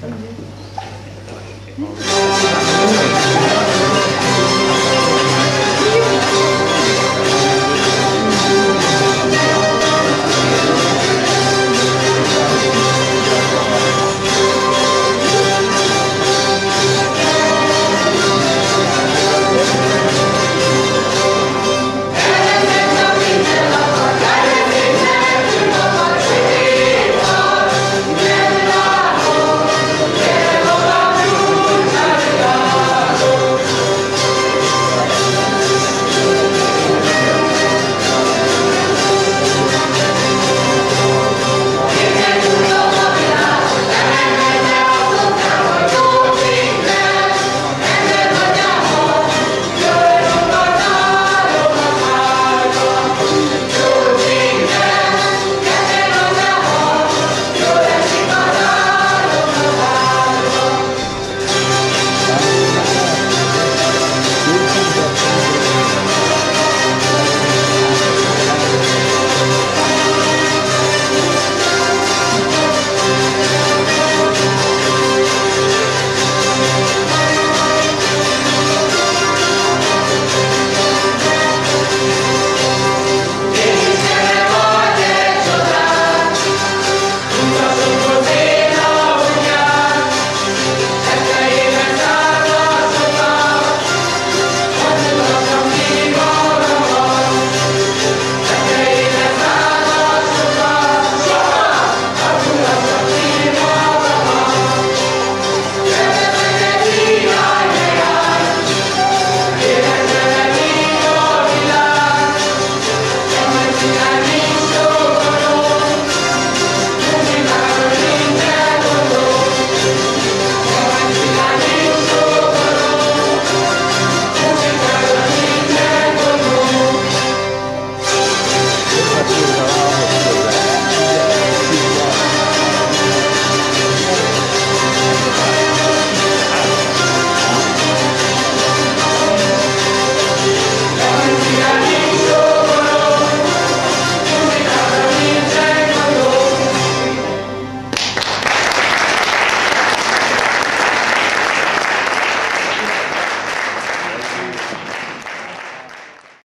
感じ。